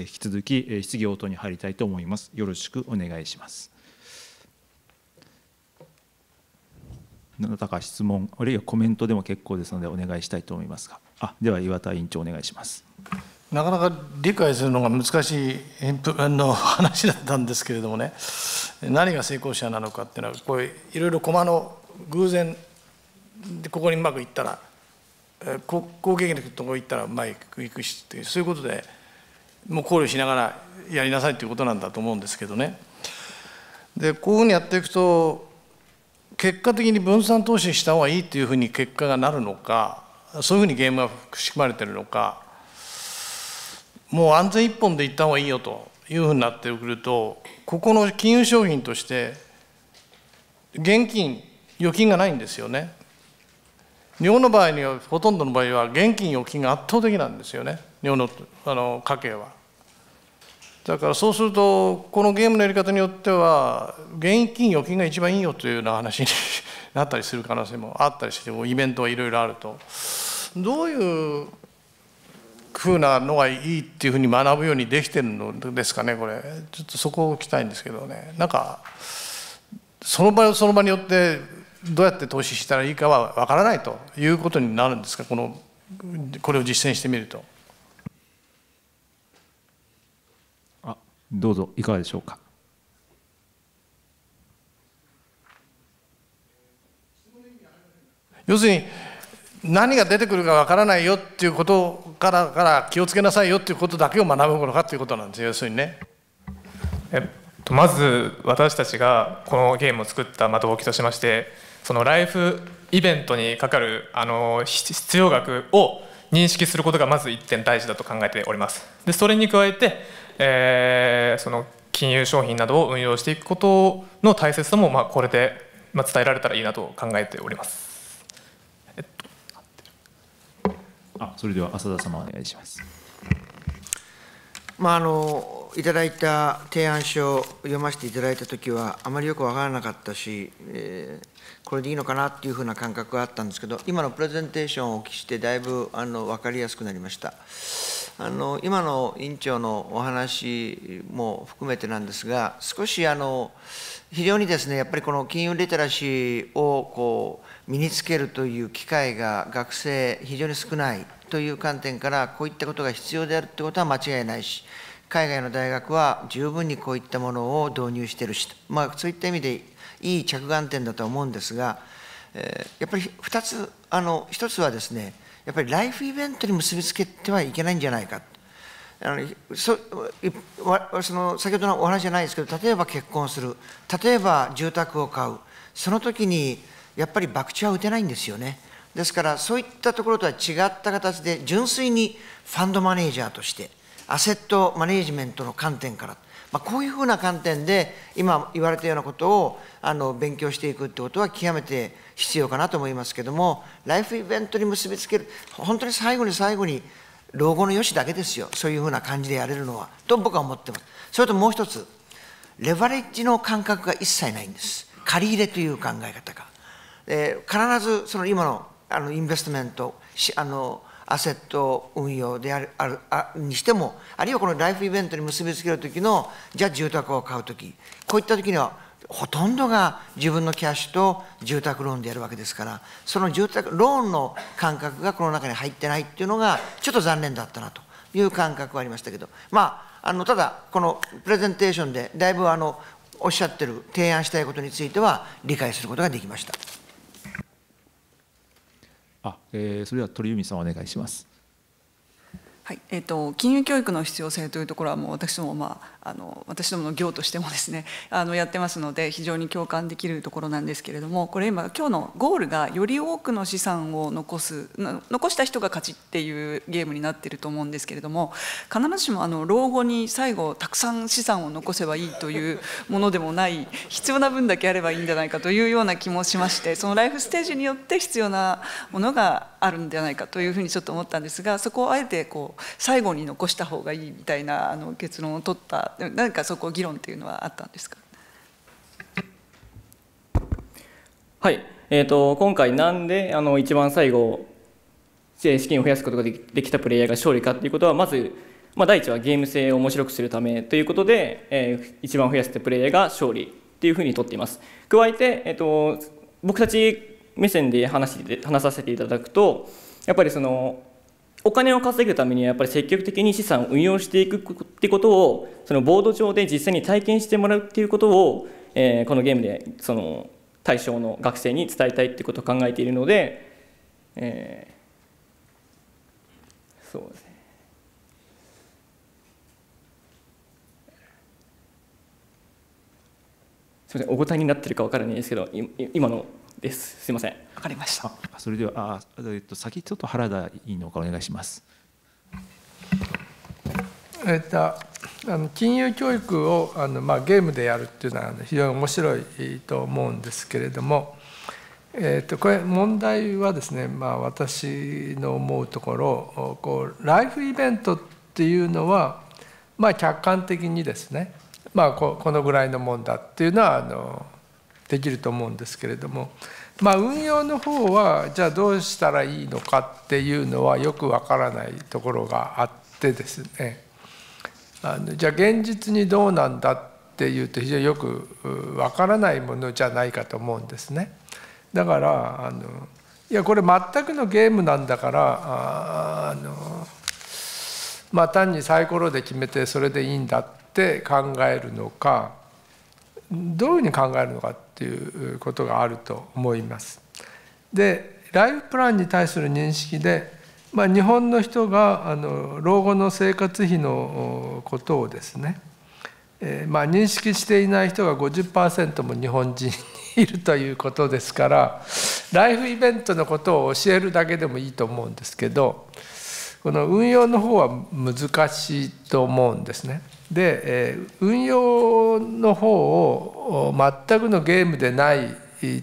引き続き質疑応答に入りたいと思います。よろしくお願いします。どなたか質問、あるいはコメントでも結構ですので、お願いしたいと思いますが、あでは岩田委員長、お願いします。なかなか理解するのが難しいの話だったんですけれどもね、何が成功者なのかっていうのは、こういろいろ駒の偶然でここにうまくいったら、好景気のところ行ったらうまくいくしっていう、そういうことで、も考慮しながらやりなさいということなんだと思うんですけどね。でこういうふうにやっていくと結果的に分散投資した方がいいというふうに結果がなるのかそういうふうにゲームが仕組まれているのかもう安全一本でいった方がいいよというふうになってくるとここの金融商品として現金預金がないんですよね日本の場合にはほとんどの場合は現金預金が圧倒的なんですよね日本のあの家計は。だからそうするとこのゲームのやり方によっては現金預金が一番いいよというような話に なったりする可能性もあったりしてイベントがいろいろあるとどういうふうなのがいいっていうふうに学ぶようにできてるのですかねこれちょっとそこを聞きたいんですけどねなんかその場その場によってどうやって投資したらいいかはわからないということになるんですか？このこれを実践してみると。どうぞいかがでしょうか？要するに何が出てくるかわからないよっていうことからから気をつけなさいよっていうことだけを学ぶのかっていうことなんですよ要するにね。えっと、まず私たちがこのゲームを作った動機としましてそのライフイベントにかかるあの必要額を認識することがまず1点大事だと考えております。でそれに加えてえー、その金融商品などを運用していくことの大切さも、まあ、これで、まあ、伝えられたらいいなと考えております。えっと、あそれでは浅田様お願いします。まあ、あのいただいた提案書を読ませていただいたときは、あまりよく分からなかったし、えー、これでいいのかなっていうふうな感覚があったんですけど、今のプレゼンテーションをお聞きして、だいぶあの分かりやすくなりました。あの今の委員長のお話も含めてなんですが、少しあの非常にですね、やっぱりこの金融リテラシーをこう身につけるという機会が学生、非常に少ないという観点から、こういったことが必要であるということは間違いないし、海外の大学は十分にこういったものを導入しているし、まあ、そういった意味でいい着眼点だと思うんですが、えー、やっぱり2つ、あの1つはですね、やっぱりライフイベントに結びつけてはいけないんじゃないか。あのそその先ほどのお話じゃないですけど、例えば結婚する、例えば住宅を買う、その時にやっぱり博打は打てないんですよね。ですから、そういったところとは違った形で、純粋にファンドマネージャーとして、アセットマネージメントの観点から、まあ、こういうふうな観点で、今言われたようなことをあの勉強していくってことは極めて必要かなと思いますけども、ライフイベントに結びつける、本当に最後に最後に、老後の良しだけですよ、そういうふうな感じでやれるのは、と僕は思ってます。それともう一つ、レバレッジの感覚が一切ないんです。借り入れという考え方が。えー、必ずその今のあのインベストメント、あのアセット運用であるあるあにしても、あるいはこのライフイベントに結びつけるときの、じゃあ住宅を買うとき、こういったときには、ほとんどが自分のキャッシュと住宅ローンでやるわけですから、その住宅ローンの感覚がこの中に入ってないっていうのが、ちょっと残念だったなという感覚はありましたけど、まあ、あのただ、このプレゼンテーションで、だいぶあのおっしゃってる、提案したいことについては、理解することができました。あ、えー、それでは鳥海さんお願いします。はいえーと、金融教育の必要性というところはもう私ども、まあ、あの私どもの業としてもですね あのやってますので非常に共感できるところなんですけれどもこれ今今日のゴールがより多くの資産を残す残した人が勝ちっていうゲームになってると思うんですけれども必ずしもあの老後に最後たくさん資産を残せばいいというものでもない必要な分だけあればいいんじゃないかというような気もしましてそのライフステージによって必要なものがあるんじゃないかというふうにちょっと思ったんですがそこをあえてこう最後に残した方がいいみたいなあの結論を取った何かそこ議論っていうのはあったんですか？はい、えーと、今回なんであの一番最後資金を増やすことができたプレイヤーが勝利かということはまずまあ、第一はゲーム性を面白くするためということで、えー、一番増やしてプレイヤーが勝利っていうふうにとっています。加えて、えっと、僕たち目線で話して話させていただくとやっぱりそのお金を稼ぐためにはやっぱり積極的に資産を運用していくってことをそのボード上で実際に体験してもらうっていうことを、えー、このゲームでその対象の学生に伝えたいってことを考えているので、えー、そうですすみませんお答えになってるか分からないですけど今のです。すみません。わかりました。それではあえっと先ちょっと原田委員の方お願いします。えっとあの金融教育をあのまあゲームでやるっていうのは非常に面白いと思うんですけれども。えー、とこれ問題はですね、まあ、私の思うところこうライフイベントっていうのは、まあ、客観的にですね、まあ、このぐらいのもんだっていうのはあのできると思うんですけれども、まあ、運用の方はじゃあどうしたらいいのかっていうのはよくわからないところがあってですねあのじゃあ現実にどうなんだっていうと非常によくわからないものじゃないかと思うんですね。だからあのいやこれ全くのゲームなんだからあのまあ単にサイコロで決めてそれでいいんだっって考えるのかどういうふうに考えるのかっていうことがあると思います。でライフプランに対する認識で、まあ、日本の人があの老後の生活費のことをですね、えー、まあ、認識していない人が50%も日本人にいるということですからライフイベントのことを教えるだけでもいいと思うんですけどこの運用の方は難しいと思うんですね。で、運用の方を全くのゲームでない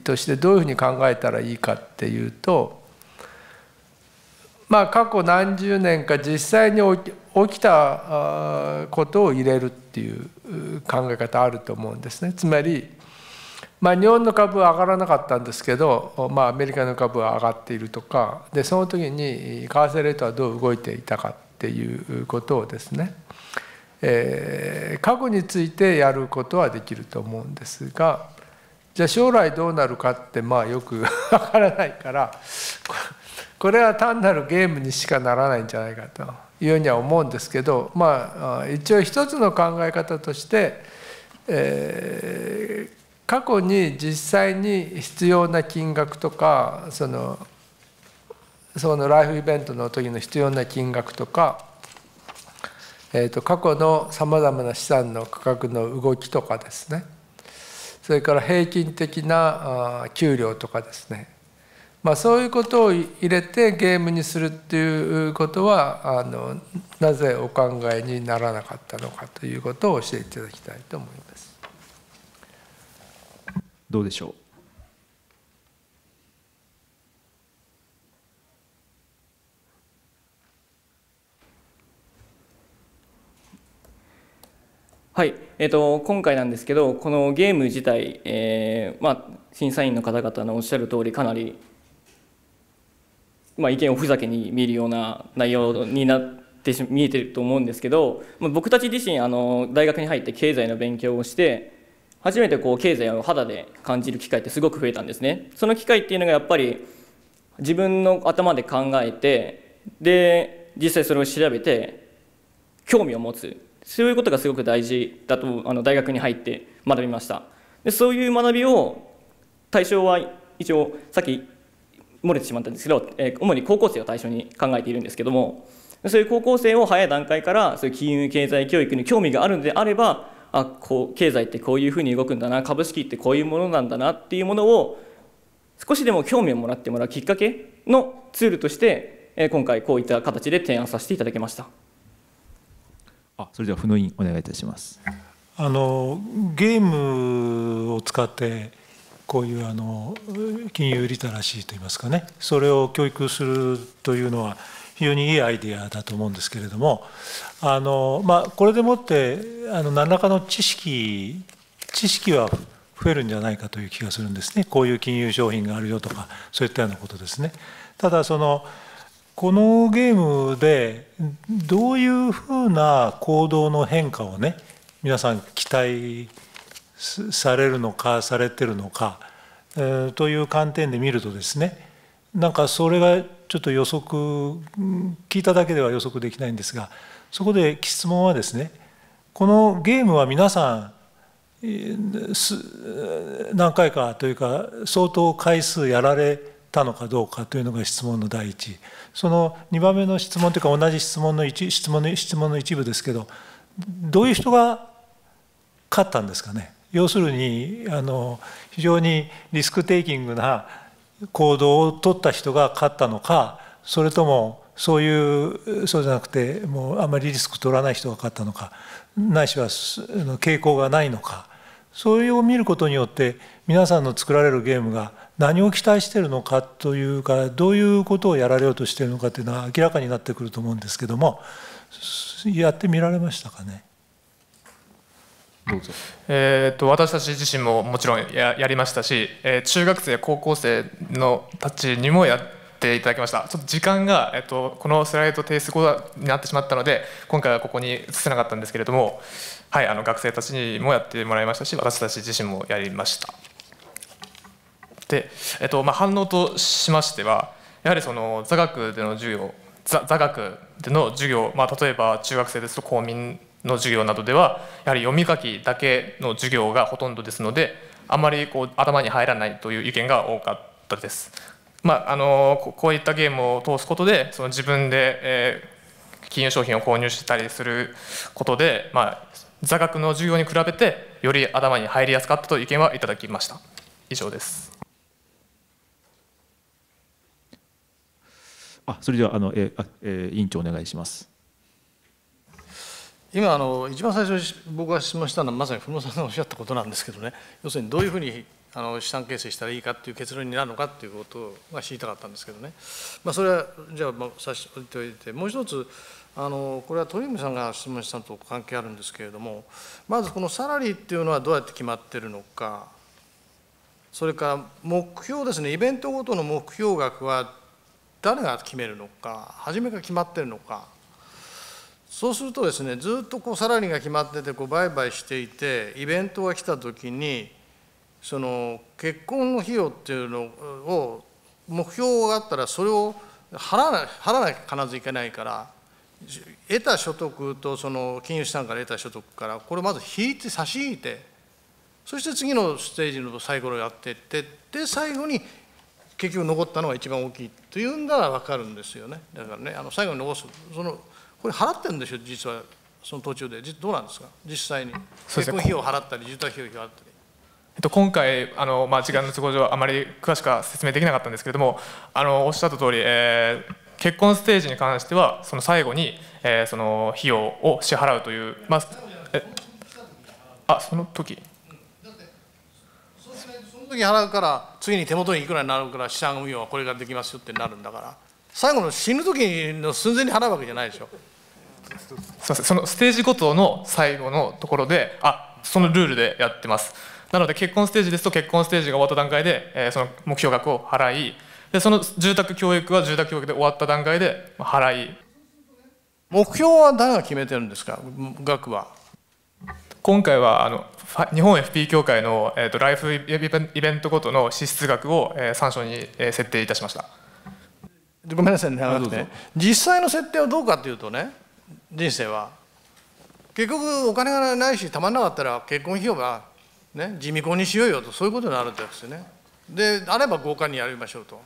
としてどういうふうに考えたらいいかっていうとまあ過去何十年か実際に起きたことを入れるっていう考え方あると思うんですね。つまりまあ、日本の株は上がらなかったんですけど、まあ、アメリカの株は上がっているとかでその時に為替レートはどう動いていたかっていうことをですねえー、過去についてやることはできると思うんですがじゃあ将来どうなるかってまあよく わからないからこれは単なるゲームにしかならないんじゃないかというふうには思うんですけどまあ一応一つの考え方として、えー、過去に実際に必要な金額とかそのそのライフイベントの時の必要な金額とかえーと、過去のさまざまな資産の価格の動きとかですね。それから平均的な給料とかですね、まあ、そういうことを入れてゲームにするっていうことはあのなぜお考えにならなかったのかということを教えていただきたいと思います。どうでしょう？はい、えーと、今回なんですけどこのゲーム自体、えーまあ、審査員の方々のおっしゃる通りかなり、まあ、意見をふざけに見るような内容になって見えてると思うんですけど、まあ、僕たち自身あの大学に入って経済の勉強をして初めてこう経済を肌で感じる機会ってすごく増えたんですね。その機会っていうのがやっぱり自分の頭で考えてで実際それを調べて興味を持つそういうことがすごく大事だとあの大学に入って学びましたでそういう学びを対象は一応さっき漏れてしまったんですけど、えー、主に高校生を対象に考えているんですけどもそういう高校生を早い段階からそういう金融経済教育に興味があるのであればあこう経済ってこういうふうに動くんだな株式ってこういうものなんだなっていうものを少しでも興味をもらってもらうきっかけのツールとして、え、今回こういった形で提案させていただきました。あそれでは、ふの委員、お願いいたします。あのゲームを使ってこういうあの金融リテラシーといいますかねそれを教育するというのは非常にいいアイデアだと思うんですけれどもあの、まあ、これでもってあの何らかの知識知識は増えるんじゃないかという気がするんですねこういう金融商品があるよとかそういったようなことですね。ただそのこのゲームでどういうふうな行動の変化をね皆さん期待されるのかされてるのか、えー、という観点で見るとですねなんかそれがちょっと予測聞いただけでは予測できないんですがそこで質問はですねこのゲームは皆さん何回かというか相当回数やられたのかどうかというのが質問の第一。その2番目の質問というか同じ質問の一質問の質問の一部ですけどどういう人が勝ったんですかね？要するにあの非常にリスクテイキングな行動を取った人が勝ったのかそれともそういうそうじゃなくてもうあまりリスク取らない人が勝ったのかないしは傾向がないのかそういうを見ることによって皆さんの作られるゲームが何を期待しているのかというかどういうことをやられようとしているのかというのは明らかになってくると思うんですけどもやってみられましたかね？どうぞ。えーと、私たち自身ももちろんややりましたし、えー、中学生高校生のたちにもやっていただきました。ちょっと時間が、えーと、このスライド提出後になってしまったので今回はここに移せなかったんですけれども、はい、あの学生たちにもやってもらいましたし私たち自身もやりましたで、えーとまあ、反応としましてはやはりその座学での授業座座学での授業、まあ、例えば中学生ですと公民の授業などではやはり読み書きだけの授業がほとんどですのであまりこう頭に入らないという意見が多かったです。まあ、あのこういったゲームを通すことでその自分で、えー、金融商品を購入したりすることで、まあ、座学の授業に比べてより頭に入りやすかったという意見はいただきました以上ですあそれではあの、えーえー、委員長お願いします。今あの一番最初に僕が質問したのはまさに文野さんがおっしゃったことなんですけどね。要するにどういうふうにあの資産形成したらいいかっていう結論になるのかっていうことが知りたかったんですけどね、まあ、それはじゃあまあ差し置いておいてもう一つあのこれは鳥海さんが質問したのと関係あるんですけれどもまずこのサラリーっていうのはどうやって決まってるのか。それから目標ですねイベントごとの目標額は誰が決めるのか初めから決まってるのか。そうするとですねずっとこうサラリーが決まっててこう売買していてイベントが来た時にその結婚の費用っていうのを目標があったらそれを払わない払わない必ずいけないから得た所得とその金融資産から得た所得からこれをまず引いて差し引いてそして次のステージの最後をやっていってで最後に結局残ったのが一番大きいというんなら分かるんですよね。だからねあの最後に残すそのこれ払ってるんでしょ実はその途中で。どうなんですか？実際に。結婚費用払ったり住宅費用払ったり。えっと、今回あの、まあ、時間の都合上あまり詳しくは説明できなかったんですけれどもあのおっしゃった通り、えー、結婚ステージに関してはその最後に、えー、その費用を支払うという、まあ、えあその時？その時払うから次に手元にいくらになるから資産運用はこれができますよってなるんだから。最後の死ぬ時の寸前に払うわけじゃないでしょ。すみませんそのステージごとの最後のところであそのルールでやってます。なので結婚ステージですと結婚ステージが終わった段階で、えー、その目標額を払いでその住宅教育は住宅教育で終わった段階で払い。目標は誰が決めてるんですか？額は。今回はあの日本 FP 協会の、えーと、ライフイベントごとの支出額を、えー、参照に、えー、設定いたしました。ごめんなさいね長くて。実際の設定はどうかっていうとね人生は。結局お金がないしたまんなかったら結婚費用が、ね、地味婚にしようよとそういうことになるんですよね。であれば豪華にやりましょうと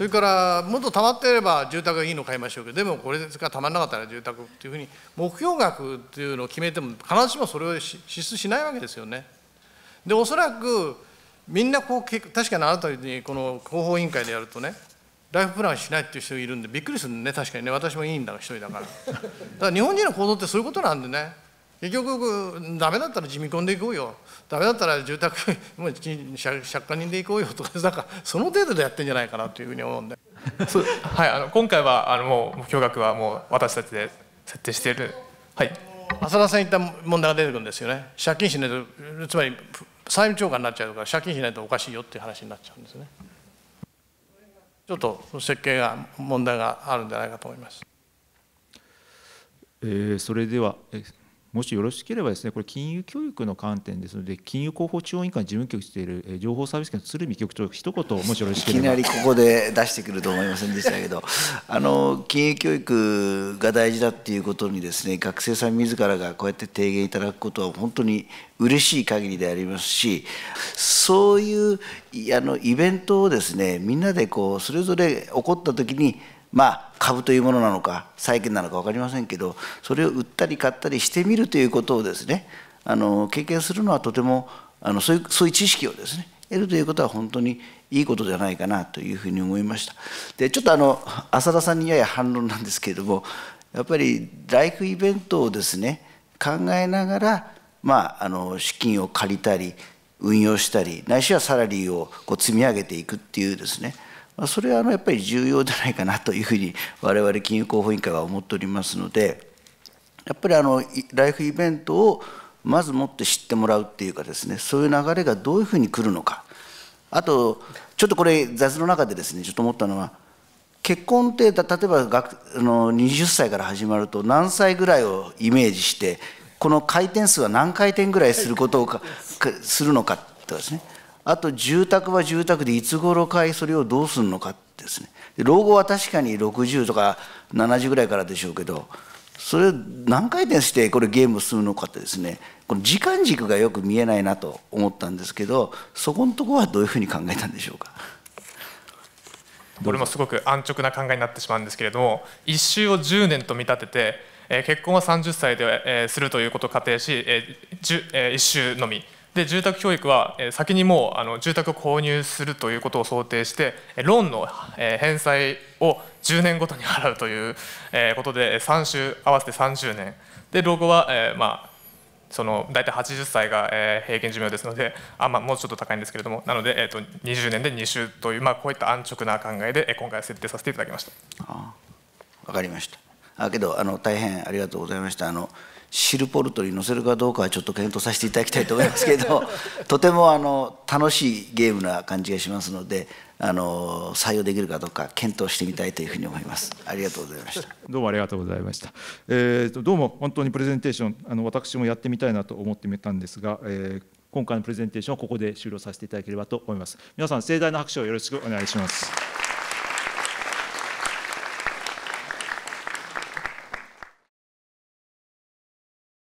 それからもっとたまっていれば住宅がいいの買いましょうけどでもこれがたまんなかったら住宅っていうふうに目標額っていうのを決めても必ずしもそれを支出しないわけですよね。でおそらくみんなこう確かにあなたにこの広報委員会でやるとねライフプランしないっていう人いるんでびっくりするね確かにね。私もいいんだ一人だから。だから日本人の行動ってそういうことなんでね。結局ダメだったら地味込んでいこうよ。ダメだったら住宅もう借家人でいこうよとかなんかその程度でやってんじゃないかなというふうに思うんで。はいあの今回はあのもう目標額はもう私たちで設定している。はい。浅田さん言った問題が出てくるんですよね。借金しないとつまり債務超過になっちゃうから借金しないとおかしいよっていう話になっちゃうんですね。ちょっと設計が問題があるんじゃないかと思います。えー、それでは、えもしよろしければですね、これ、金融教育の観点ですので、金融広報中央委員会事務局している情報サービス局の鶴見局長、一言、もしよろしければ。いきなりここで出してくると思いませんでしたけど、あの金融教育が大事だっていうことにですね、学生さん自らがこうやって提言いただくことは本当に嬉しい限りでありますし、そういうあのイベントをですね、みんなでこうそれぞれ起こった時に、まあ株というものなのか債券なのか分かりませんけどそれを売ったり買ったりしてみるということをですねあの経験するのはとてもあのそういうそういう知識をですね得るということは本当にいいことじゃないかなというふうに思いました。でちょっとあの浅田さんにやや反論なんですけれどもやっぱりライフイベントをですね考えながら、まあ、あの資金を借りたり運用したりないしはサラリーをこう積み上げていくっていうですねまそれはあのやっぱり重要じゃないかなというふうに我々金融広報委員会は思っておりますのでやっぱりあのライフイベントをまずもって知ってもらうっていうかですねそういう流れがどういうふうに来るのか。あとちょっとこれ雑の中でですねちょっと思ったのは結婚って例えば学あの20歳から始まると何歳ぐらいをイメージしてこの回転数は何回転ぐらいすることをかするのかとかですね。あと住宅は住宅でいつ頃買いそれをどうするのかですね。老後は確かに60とか70ぐらいからでしょうけどそれを何回転してこれゲームするのかってですねこの時間軸がよく見えないなと思ったんですけどそこのところはどういうふうに考えたんでしょうか？これもすごく安直な考えになってしまうんですけれども一周を10年と見立てて、結婚は30歳で、するということを仮定し、えーえ一周のみで住宅教育は先にもうあの住宅を購入するということを想定してローンの返済を10年ごとに払うということで3週合わせて30年。で老後はえまあその大体80歳が平均寿命ですのであ、まあ、もうちょっと高いんですけれどもなので、えー、と20年で2週という、まあ、こういった安直な考えで今回設定させていただきました。あ分かりました。あけどあの大変ありがとうございました。あのシルポルトに載せるかどうかはちょっと検討させていただきたいと思いますけれど とてもあの楽しいゲームな感じがしますのであの採用できるかどうか検討してみたいというふうに思います。ありがとうございました。どうもありがとうございました、えー、どうも本当にプレゼンテーションあの私もやってみたいなと思ってみたんですが、えー、今回のプレゼンテーションはここで終了させていただければと思います。皆さん盛大な拍手をよろしくお願いします